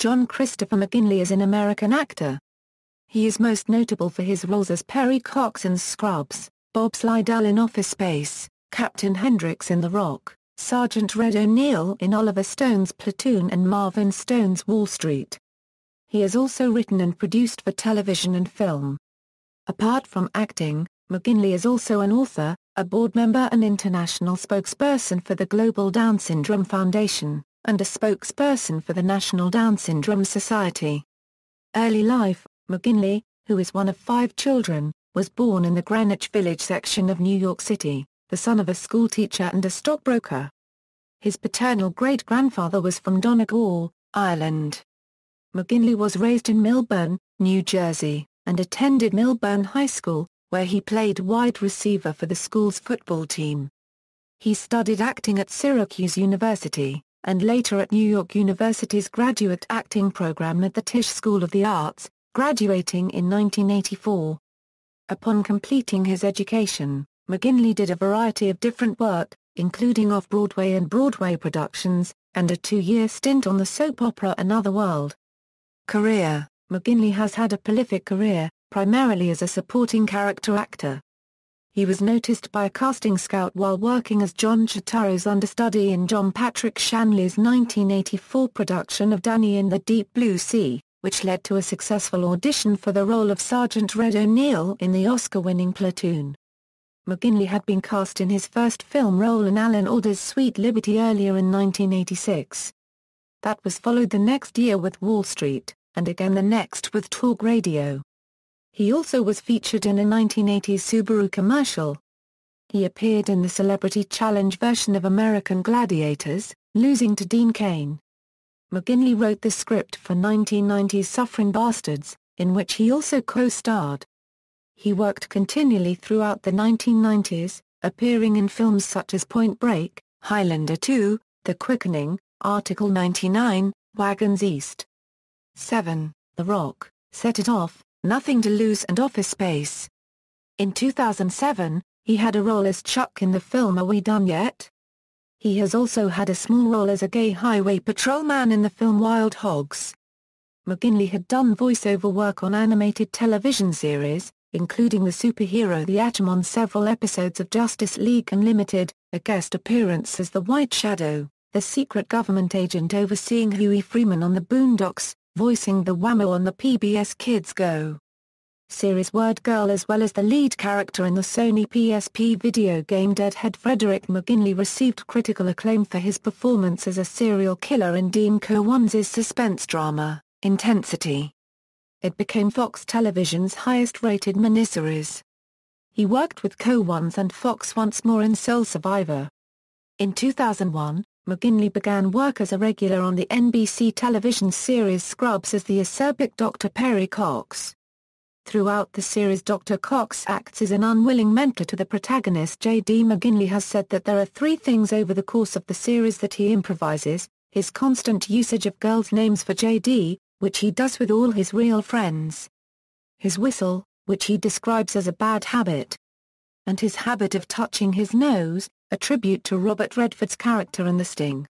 John Christopher McGinley is an American actor. He is most notable for his roles as Perry Cox in Scrubs, Bob Slydell in Office Space, Captain Hendrix in The Rock, Sergeant Red O'Neill in Oliver Stone's Platoon and Marv in Stone's Wall Street. He has also written and produced for television and film. Apart from acting, McGinley is also an author, a board member and international spokesperson for the Global Down Syndrome Foundation and a spokesperson for the National Down Syndrome Society. Early life, McGinley, who is one of five children, was born in the Greenwich Village section of New York City, the son of a schoolteacher and a stockbroker. His paternal great-grandfather was from Donegal, Ireland. McGinley was raised in Millburn, New Jersey, and attended Millburn High School, where he played wide receiver for the school's football team. He studied acting at Syracuse University, and later at New York University's graduate acting program at the Tisch School of the Arts, graduating in 1984. Upon completing his education, McGinley did a variety of different work, including off-Broadway and Broadway productions, and a two-year stint on the soap opera Another World. Career McGinley has had a prolific career, primarily as a supporting character actor. He was noticed by a casting scout while working as John Turturro's understudy in John Patrick Shanley's 1984 production of Danny and the Deep Blue Sea, which led to a successful audition for the role of Sergeant Red O'Neill in the Oscar-winning Platoon. McGinley had been cast in his first film role in Alan Alda's Sweet Liberty earlier in 1986. That was followed the next year with Wall Street, and again the next with Talk Radio. He also was featured in a 1980s Subaru commercial. He appeared in the Celebrity Challenge version of American Gladiators, losing to Dean Cain. McGinley wrote the script for 1990's Suffering Bastards, in which he also co-starred. He worked continually throughout the 1990s, appearing in films such as Point Break, Highlander 2, The Quickening, Article 99, Wagons East. 7. The Rock, Set It Off, Nothing to Lose and Office Space. In 2007, he had a role as Chuck in the film Are We Done Yet? He has also had a small role as a gay highway patrolman in the film Wild Hogs. McGinley had done voiceover work on animated television series, including the superhero The Atom on several episodes of Justice League Unlimited, a guest appearance as the White Shadow, the secret government agent overseeing Huey Freeman on the Boondocks, voicing the Whammo on the PBS Kids Go! series Word Girl as well as the lead character in the Sony PSP video game Deadhead Frederick McGinley received critical acclaim for his performance as a serial killer in Dean Koontz's suspense drama, Intensity. It became Fox Television's highest-rated miniseries. He worked with Koontz and Fox once more in Sole Survivor. In 2001, McGinley began work as a regular on the NBC television series Scrubs as the acerbic Dr. Perry Cox. Throughout the series Dr. Cox acts as an unwilling mentor to the protagonist J.D. McGinley has said that there are three things over the course of the series that he improvises, his constant usage of girls' names for J.D., which he does with all his real friends. His whistle, which he describes as a bad habit. And his habit of touching his nose, a tribute to Robert Redford's character in The Sting.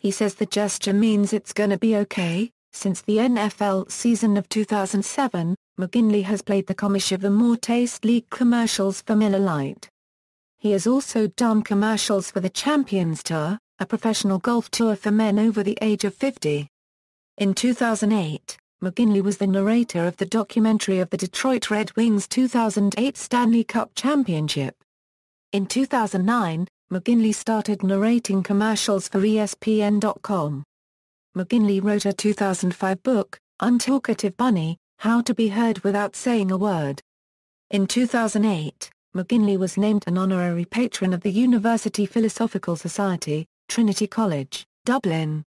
He says the gesture means it's gonna be okay. Since the NFL season of 2007, McGinley has played the commish of the More Taste League commercials for Miller Lite. He has also done commercials for the Champions Tour, a professional golf tour for men over the age of 50. In 2008, McGinley was the narrator of the documentary of the Detroit Red Wings 2008 Stanley Cup Championship. In 2009, McGinley started narrating commercials for ESPN.com. McGinley wrote a 2005 book, Untalkative Bunny, How to Be Heard Without Saying a Word. In 2008, McGinley was named an honorary patron of the University Philosophical Society, Trinity College, Dublin.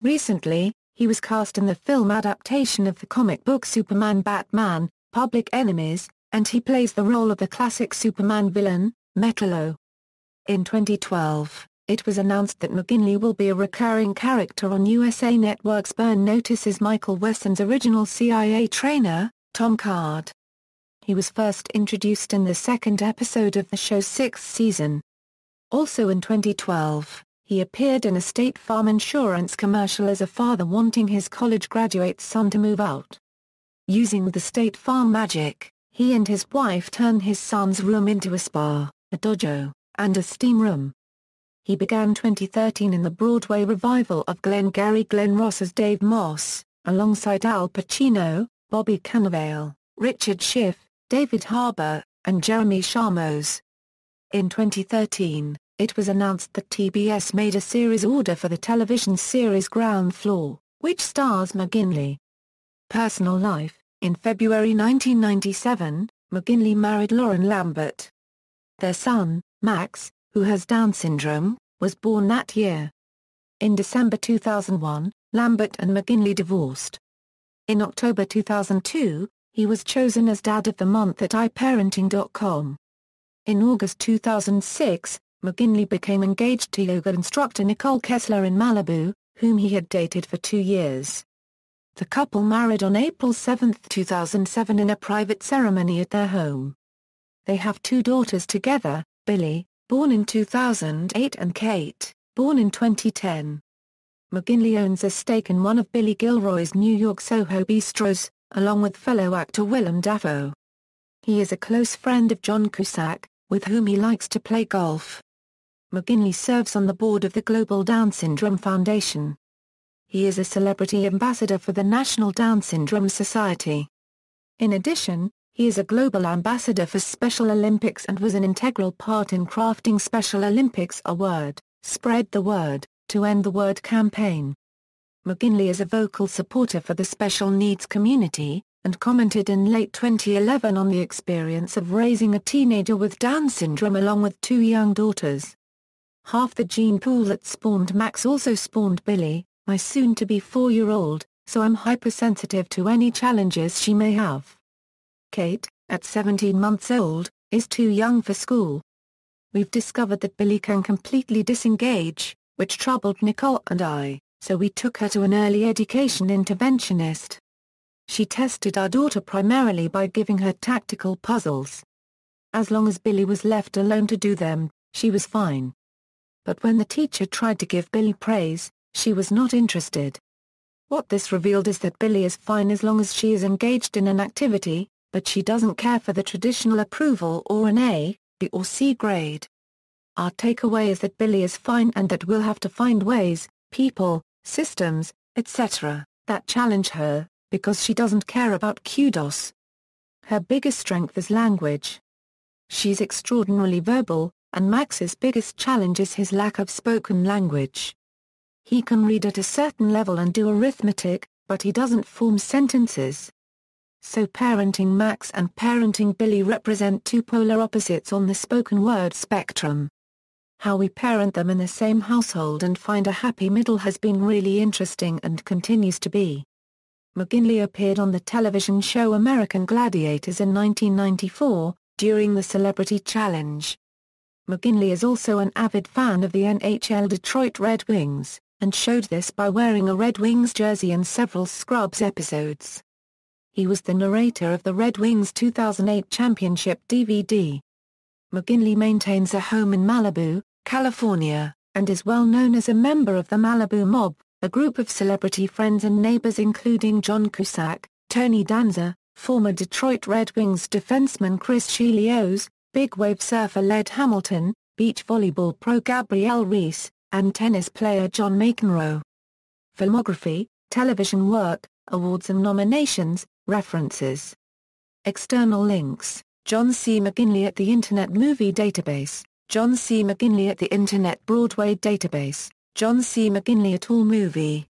Recently, he was cast in the film adaptation of the comic book Superman Batman, Public Enemies, and he plays the role of the classic Superman villain, Metallo. In 2012, it was announced that McGinley will be a recurring character on USA Network's Burn Notice's Michael Westen's original CIA trainer, Tom Card. He was first introduced in the second episode of the show's sixth season. Also in 2012, he appeared in a State Farm insurance commercial as a father wanting his college graduate son to move out. Using the State Farm magic, he and his wife turned his son's room into a spa, a dojo, and a steam room. He began 2013 in the Broadway revival of Glengarry Glen Ross as Dave Moss, alongside Al Pacino, Bobby Cannavale, Richard Schiff, David Harbour, and Jeremy Shamos. In 2013, it was announced that TBS made a series order for the television series Ground Floor, which stars McGinley. Personal life In February 1997, McGinley married Lauren Lambert. Their son, Max, who has Down syndrome, was born that year. In December 2001, Lambert and McGinley divorced. In October 2002, he was chosen as Dad of the Month at iParenting.com. In August 2006, McGinley became engaged to yoga instructor Nicole Kessler in Malibu, whom he had dated for two years. The couple married on April 7, 2007 in a private ceremony at their home. They have two daughters together, Billie, born in 2008 and Kate, born in 2010. McGinley owns a stake in one of Billy Gilroy's New York Soho bistros, along with fellow actor Willem Dafoe. He is a close friend of John Cusack, with whom he likes to play golf. McGinley serves on the board of the Global Down Syndrome Foundation. He is a celebrity ambassador for the National Down Syndrome Society. In addition, he is a global ambassador for Special Olympics and was an integral part in crafting Special Olympics a word, Spread the Word, to End the Word campaign. McGinley is a vocal supporter for the special needs community, and commented in late 2011 on the experience of raising a teenager with Down syndrome along with two young daughters. Half the gene pool that spawned Max also spawned Billie, my soon-to-be four-year-old, so I'm hypersensitive to any challenges she may have. Kate, at 17 months old, is too young for school. We've discovered that Billie can completely disengage, which troubled Nicole and I, so we took her to an early education interventionist. She tested our daughter primarily by giving her tactical puzzles. As long as Billie was left alone to do them, she was fine but when the teacher tried to give Billie praise, she was not interested. What this revealed is that Billie is fine as long as she is engaged in an activity, but she doesn't care for the traditional approval or an A, B or C grade. Our takeaway is that Billie is fine and that we'll have to find ways, people, systems, etc., that challenge her, because she doesn't care about kudos. Her biggest strength is language. She's extraordinarily verbal, and Max's biggest challenge is his lack of spoken language. He can read at a certain level and do arithmetic, but he doesn't form sentences. So parenting Max and parenting Billie represent two polar opposites on the spoken word spectrum. How we parent them in the same household and find a happy middle has been really interesting and continues to be. McGinley appeared on the television show American Gladiators in 1994, during the Celebrity Challenge. McGinley is also an avid fan of the NHL Detroit Red Wings, and showed this by wearing a Red Wings jersey in several Scrubs episodes. He was the narrator of the Red Wings 2008 championship DVD. McGinley maintains a home in Malibu, California, and is well known as a member of the Malibu Mob, a group of celebrity friends and neighbors including John Cusack, Tony Danza, former Detroit Red Wings defenseman Chris Chelios, big wave surfer Laird Hamilton, beach volleyball pro Gabrielle Reece, and tennis player John McEnroe. Filmography, television work, awards and nominations, references. External links, John C. McGinley at the Internet Movie Database, John C. McGinley at the Internet Broadway Database, John C. McGinley at All Movie.